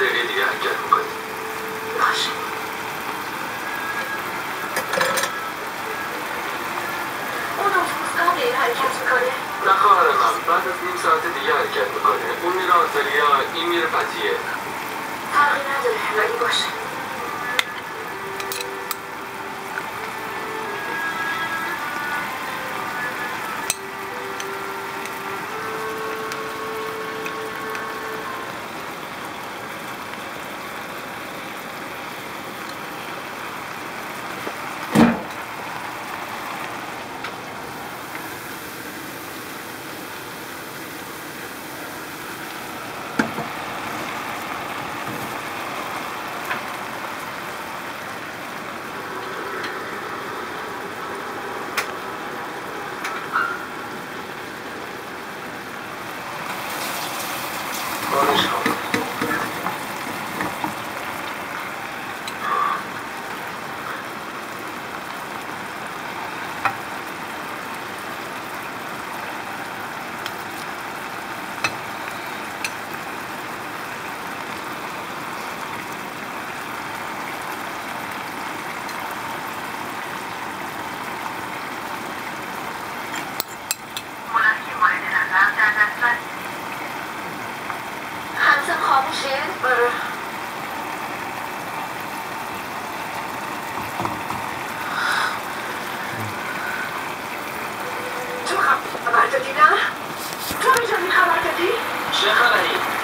دقیقه دیگه حرکت می‌کنیم باشه اون اتوبوس غیر حرکت می‌کنه نه خواهر بعد از نیم ساعت دیگه حرکت می‌کنه اون میره آتلیا این میره پتیه فرقی نداره ولی باشه Bonus. cheeseburger. Tu hab, aber hat er die da? Tu bist ja nicht, aber hat er die? Schlechter nicht.